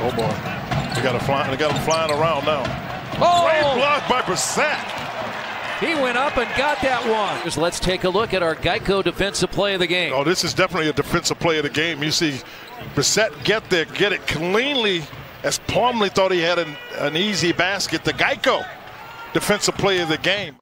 Oh boy, they got, a fly, they got him flying around now. Oh! Great block by Brissett. He went up and got that one. Let's take a look at our Geico defensive play of the game. Oh, this is definitely a defensive play of the game. You see Brissett get there, get it cleanly, as Plumlee thought he had an, an easy basket. The Geico defensive play of the game.